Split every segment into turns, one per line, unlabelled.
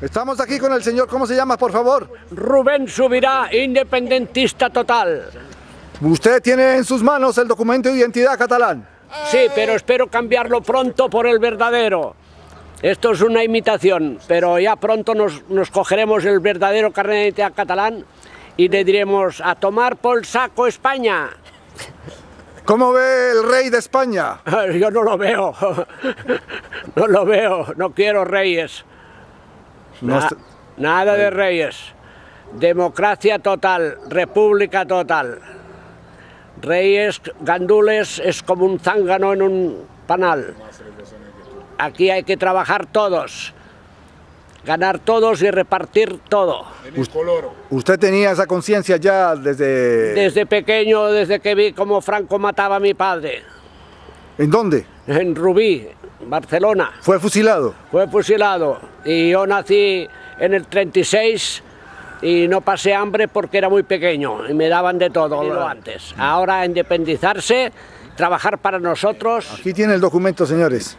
Estamos aquí con el señor, ¿cómo se llama, por favor?
Rubén Subirá, independentista total.
Usted tiene en sus manos el documento de identidad catalán.
Sí, pero espero cambiarlo pronto por el verdadero. Esto es una imitación, pero ya pronto nos, nos cogeremos el verdadero carnet de identidad catalán y le diremos a tomar por saco España.
¿Cómo ve el rey de España?
Yo no lo veo, no lo veo, no quiero reyes.
No
Na-
está-
nada de reyes. Democracia total, república total. Reyes, gandules, es como un zángano en un panal. Aquí hay que trabajar todos, ganar todos y repartir todo.
Usted tenía esa conciencia ya desde...
Desde pequeño, desde que vi cómo Franco mataba a mi padre,
¿En dónde?
en Rubí, Barcelona.
Fue fusilado.
Fue fusilado y yo nací en el 36 y no pasé hambre porque era muy pequeño y me daban de todo lo antes. Ahora independizarse, trabajar para nosotros.
Aquí tiene el documento, señores.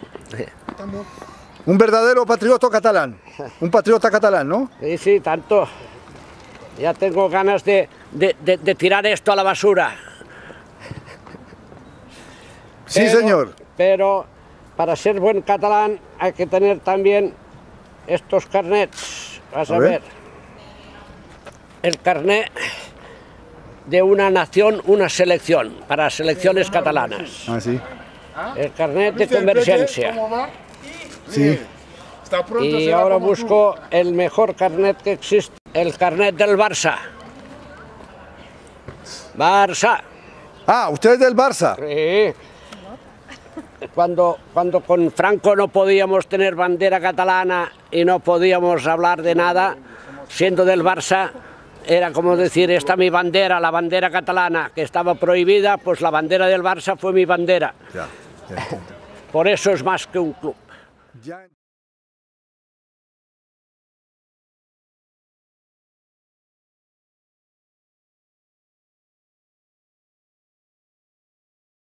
Un verdadero patriota catalán. Un patriota catalán, ¿no?
Sí, sí, tanto. Ya tengo ganas de, de- de- de tirar esto a la basura.
Sí,
Pero-
señor.
Pero para ser buen catalán hay que tener también estos carnets. Vas a,
A ver.
ver. El carnet de una nación, una selección, para selecciones catalanas.
Ah, sí.
El carnet de convergencia.
Sí.
Y ahora busco el mejor carnet que existe, el carnet del Barça. Barça.
Ah, usted es del Barça.
Sí. Cuando, cuando con Franco no podíamos tener bandera catalana y no podíamos hablar de nada, siendo del Barça, era como decir, esta es mi bandera, la bandera catalana, que estaba prohibida, pues la bandera del Barça fue mi bandera.
Ya.
Por eso es más que un club.